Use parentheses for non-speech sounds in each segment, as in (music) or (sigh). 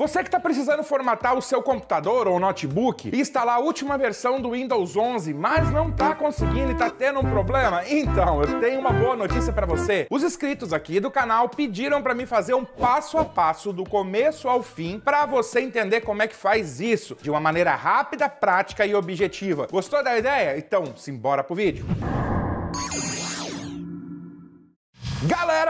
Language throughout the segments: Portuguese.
Você que está precisando formatar o seu computador ou notebook e instalar a última versão do Windows 11, mas não está conseguindo e está tendo um problema? Então, eu tenho uma boa notícia para você. Os inscritos aqui do canal pediram para mim fazer um passo a passo do começo ao fim para você entender como é que faz isso de uma maneira rápida, prática e objetiva. Gostou da ideia? Então, simbora pro vídeo.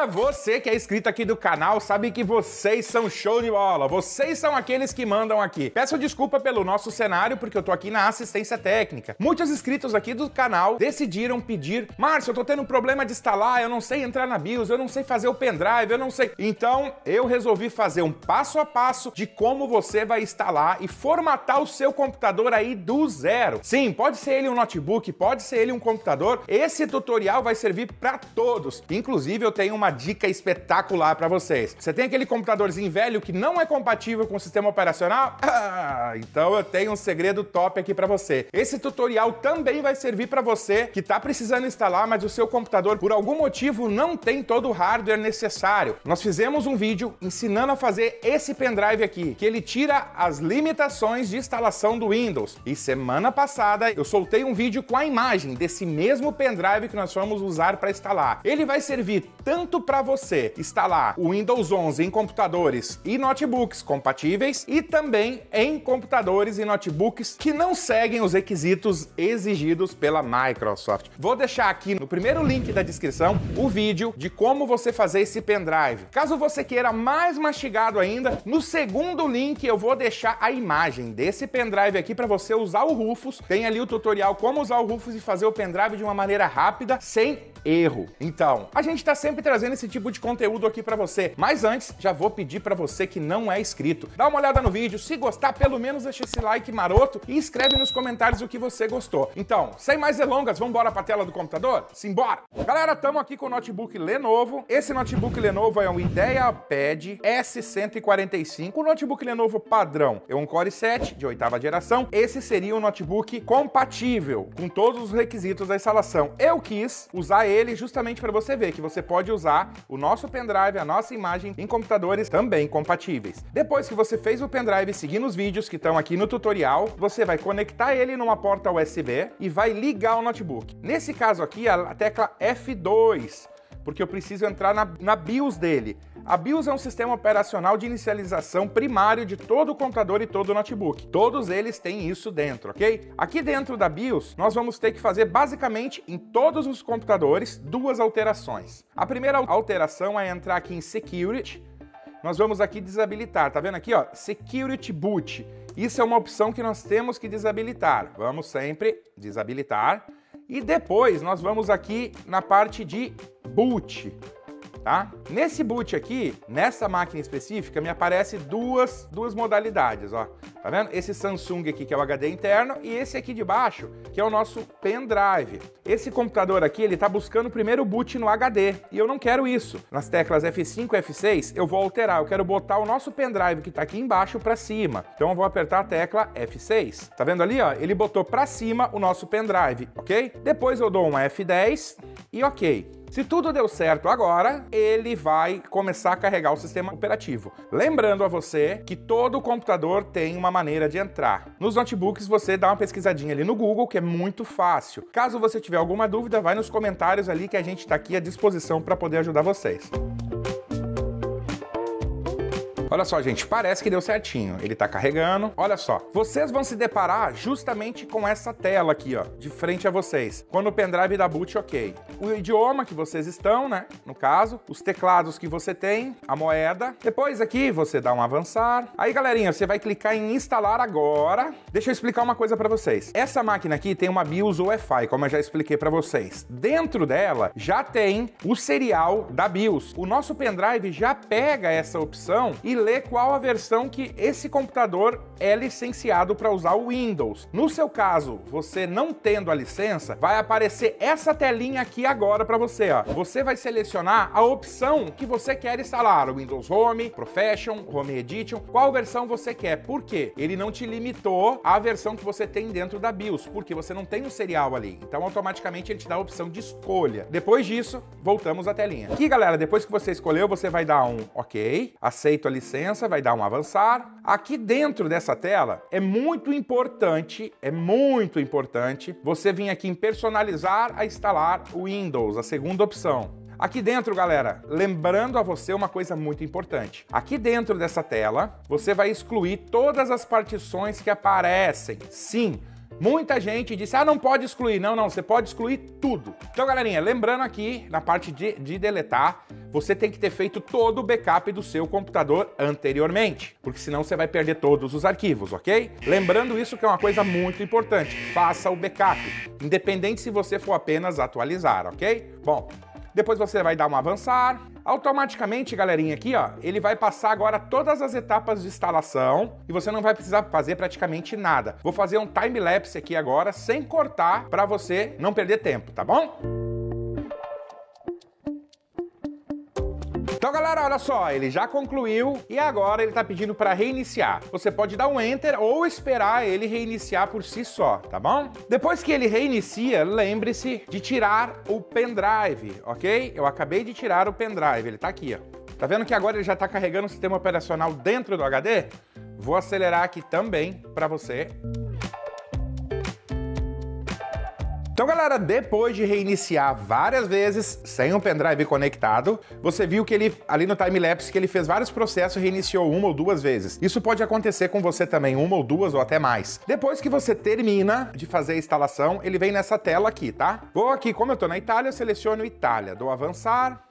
Galera, você que é inscrito aqui do canal sabe que vocês são show de bola. Vocês são aqueles que mandam aqui. Peço desculpa pelo nosso cenário porque eu tô aqui na assistência técnica. Muitos inscritos aqui do canal decidiram pedir: "Márcio, eu tô tendo problema de instalar, eu não sei entrar na BIOS, eu não sei fazer o pendrive, eu não sei". Então, eu resolvi fazer um passo a passo de como você vai instalar e formatar o seu computador aí do zero. Sim, pode ser ele um notebook, pode ser ele um computador. Esse tutorial vai servir para todos, Inclusive, eu tenho uma dica espetacular para vocês. Você tem aquele computadorzinho velho que não é compatível com o sistema operacional? (laughs) Ah, então eu tenho um segredo top aqui para você. Esse tutorial também vai servir para você que está precisando instalar, mas o seu computador por algum motivo não tem todo o hardware necessário. Nós fizemos um vídeo ensinando a fazer esse pendrive aqui, que ele tira as limitações de instalação do Windows. E semana passada eu soltei um vídeo com a imagem desse mesmo pendrive que nós vamos usar para instalar. Ele vai servir tanto para você instalar o Windows 11 em computadores e notebooks compatíveis e também em computadores e notebooks que não seguem os requisitos exigidos pela Microsoft. Vou deixar aqui no primeiro link da descrição o vídeo de como você fazer esse pendrive. Caso você queira mais mastigado ainda, no segundo link eu vou deixar a imagem desse pendrive aqui para você usar o Rufus. Tem ali o tutorial como usar o Rufus e fazer o pendrive de uma maneira rápida, sem erro. Então, a gente está sempre trazendo esse tipo de conteúdo aqui para você. Mas antes, já vou pedir para você que não é inscrito, dá uma olhada no vídeo, se gostar, pelo menos deixa esse like maroto e escreve nos comentários o que você gostou. Então, sem mais delongas, vamos embora para a tela do computador? Simbora! Galera, estamos aqui com o notebook Lenovo. Esse notebook Lenovo é um IdeaPad S145, o notebook Lenovo padrão. É um Core 7 de oitava geração. Esse seria um notebook compatível com todos os requisitos da instalação. Eu quis usar ele justamente para você ver que você pode usar o nosso pendrive, a nossa imagem em computadores também compatíveis. Depois que você fez o pendrive seguindo os vídeos que estão aqui no tutorial, você vai conectar ele numa porta USB e vai ligar o notebook. Nesse caso aqui, a tecla F2 porque eu preciso entrar na, na BIOS dele. A BIOS é um sistema operacional de inicialização primário de todo o computador e todo o notebook. Todos eles têm isso dentro, ok? Aqui dentro da BIOS, nós vamos ter que fazer basicamente em todos os computadores duas alterações. A primeira alteração é entrar aqui em Security. Nós vamos aqui desabilitar, tá vendo aqui, ó? Security Boot. Isso é uma opção que nós temos que desabilitar. Vamos sempre desabilitar. E depois nós vamos aqui na parte de boot tá? Nesse boot aqui, nessa máquina específica, me aparece duas, duas modalidades, ó. Tá vendo? Esse Samsung aqui, que é o HD interno, e esse aqui de baixo, que é o nosso pendrive. Esse computador aqui, ele tá buscando o primeiro boot no HD, e eu não quero isso. Nas teclas F5 e F6, eu vou alterar, eu quero botar o nosso pendrive que tá aqui embaixo para cima. Então eu vou apertar a tecla F6. Tá vendo ali, ó? Ele botou para cima o nosso pendrive, ok? Depois eu dou um F10 e ok. Se tudo deu certo agora, ele vai começar a carregar o sistema operativo. Lembrando a você que todo computador tem uma maneira de entrar. Nos notebooks você dá uma pesquisadinha ali no Google, que é muito fácil. Caso você tiver alguma dúvida, vai nos comentários ali que a gente está aqui à disposição para poder ajudar vocês. Olha só, gente, parece que deu certinho. Ele tá carregando. Olha só, vocês vão se deparar justamente com essa tela aqui, ó, de frente a vocês. Quando o pendrive dá boot, ok. O idioma que vocês estão, né, no caso, os teclados que você tem, a moeda. Depois aqui você dá um avançar. Aí, galerinha, você vai clicar em instalar agora. Deixa eu explicar uma coisa para vocês. Essa máquina aqui tem uma BIOS UEFI, como eu já expliquei para vocês. Dentro dela já tem o serial da BIOS. O nosso pendrive já pega essa opção e ler qual a versão que esse computador é licenciado para usar o Windows. No seu caso, você não tendo a licença, vai aparecer essa telinha aqui agora para você. Ó. Você vai selecionar a opção que você quer instalar, o Windows Home, Profession, Home Edition, qual versão você quer. Por quê? Ele não te limitou à versão que você tem dentro da BIOS, porque você não tem o um serial ali. Então, automaticamente, ele te dá a opção de escolha. Depois disso, voltamos à telinha. Aqui, galera, depois que você escolheu, você vai dar um OK, aceito a licença licença, vai dar um avançar. Aqui dentro dessa tela é muito importante, é muito importante você vir aqui em personalizar a instalar o Windows, a segunda opção. Aqui dentro, galera, lembrando a você uma coisa muito importante. Aqui dentro dessa tela, você vai excluir todas as partições que aparecem. Sim, Muita gente disse, ah, não pode excluir. Não, não, você pode excluir tudo. Então, galerinha, lembrando aqui, na parte de, de deletar, você tem que ter feito todo o backup do seu computador anteriormente, porque senão você vai perder todos os arquivos, ok? Lembrando isso que é uma coisa muito importante, faça o backup, independente se você for apenas atualizar, ok? Bom, depois você vai dar um avançar. Automaticamente, galerinha, aqui, ó, ele vai passar agora todas as etapas de instalação e você não vai precisar fazer praticamente nada. Vou fazer um time-lapse aqui agora, sem cortar, para você não perder tempo, tá bom? Galera, olha só, ele já concluiu e agora ele está pedindo para reiniciar. Você pode dar um enter ou esperar ele reiniciar por si só, tá bom? Depois que ele reinicia, lembre-se de tirar o pendrive, ok? Eu acabei de tirar o pendrive, ele está aqui, ó. Tá vendo que agora ele já está carregando o sistema operacional dentro do HD? Vou acelerar aqui também para você. Então, galera, depois de reiniciar várias vezes sem o pendrive conectado, você viu que ele, ali no timelapse, que ele fez vários processos reiniciou uma ou duas vezes. Isso pode acontecer com você também, uma ou duas ou até mais. Depois que você termina de fazer a instalação, ele vem nessa tela aqui, tá? Vou aqui, como eu tô na Itália, seleciono Itália, dou avançar.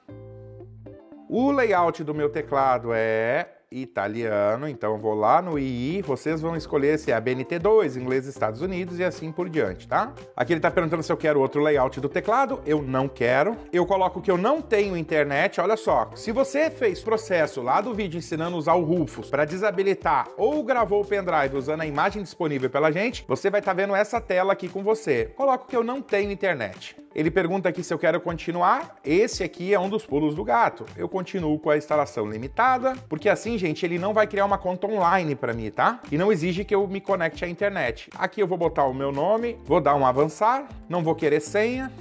O layout do meu teclado é italiano, então vou lá no II, vocês vão escolher se é BNT2, inglês Estados Unidos e assim por diante, tá? Aqui ele está perguntando se eu quero outro layout do teclado, eu não quero. Eu coloco que eu não tenho internet, olha só, se você fez processo lá do vídeo ensinando a usar o Rufus para desabilitar ou gravou o pendrive usando a imagem disponível pela gente, você vai estar tá vendo essa tela aqui com você. Coloco que eu não tenho internet. Ele pergunta aqui se eu quero continuar. Esse aqui é um dos pulos do gato. Eu continuo com a instalação limitada, porque assim, gente, ele não vai criar uma conta online para mim, tá? E não exige que eu me conecte à internet. Aqui eu vou botar o meu nome, vou dar um avançar, não vou querer senha.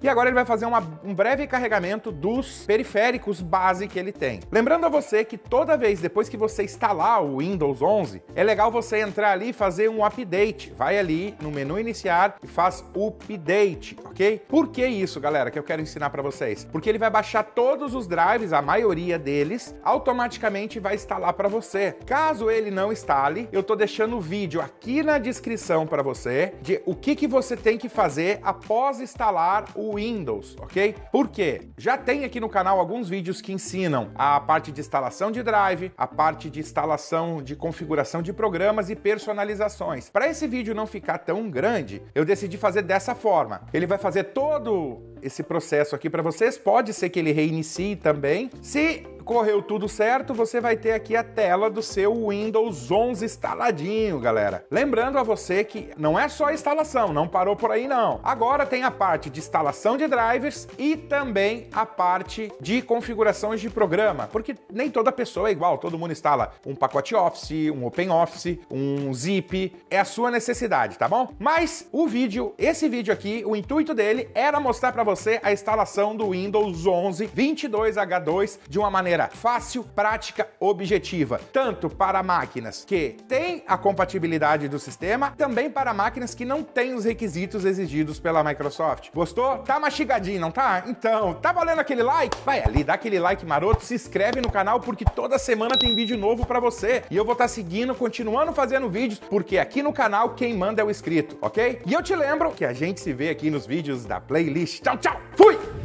E agora ele vai fazer uma, um breve carregamento dos periféricos base que ele tem. Lembrando a você que toda vez depois que você instalar o Windows 11, é legal você entrar ali e fazer um update. Vai ali no menu iniciar e faz update, ok? Por que isso, galera, que eu quero ensinar para vocês? Porque ele vai baixar todos os drives, a maioria deles, automaticamente vai instalar para você. Caso ele não instale, eu tô deixando o vídeo aqui na descrição para você de o que, que você tem que fazer após instalar Windows, ok? Por quê? Já tem aqui no canal alguns vídeos que ensinam a parte de instalação de drive, a parte de instalação de configuração de programas e personalizações. Para esse vídeo não ficar tão grande, eu decidi fazer dessa forma. Ele vai fazer todo esse processo aqui para vocês. Pode ser que ele reinicie também. Se correu tudo certo, você vai ter aqui a tela do seu Windows 11 instaladinho, galera. Lembrando a você que não é só a instalação, não parou por aí não. Agora tem a parte de instalação de drivers e também a parte de configurações de programa, porque nem toda pessoa é igual, todo mundo instala um pacote Office, um Open Office, um Zip, é a sua necessidade, tá bom? Mas o vídeo, esse vídeo aqui, o intuito dele era mostrar para você a instalação do Windows 11 22H2 de uma maneira maneira fácil, prática, objetiva, tanto para máquinas que têm a compatibilidade do sistema, também para máquinas que não têm os requisitos exigidos pela Microsoft. Gostou? Tá mastigadinho, não tá? Então, tá valendo aquele like? Vai ali, dá aquele like maroto, se inscreve no canal porque toda semana tem vídeo novo para você. E eu vou estar tá seguindo, continuando fazendo vídeos, porque aqui no canal quem manda é o inscrito, ok? E eu te lembro que a gente se vê aqui nos vídeos da playlist. Tchau, tchau! Fui!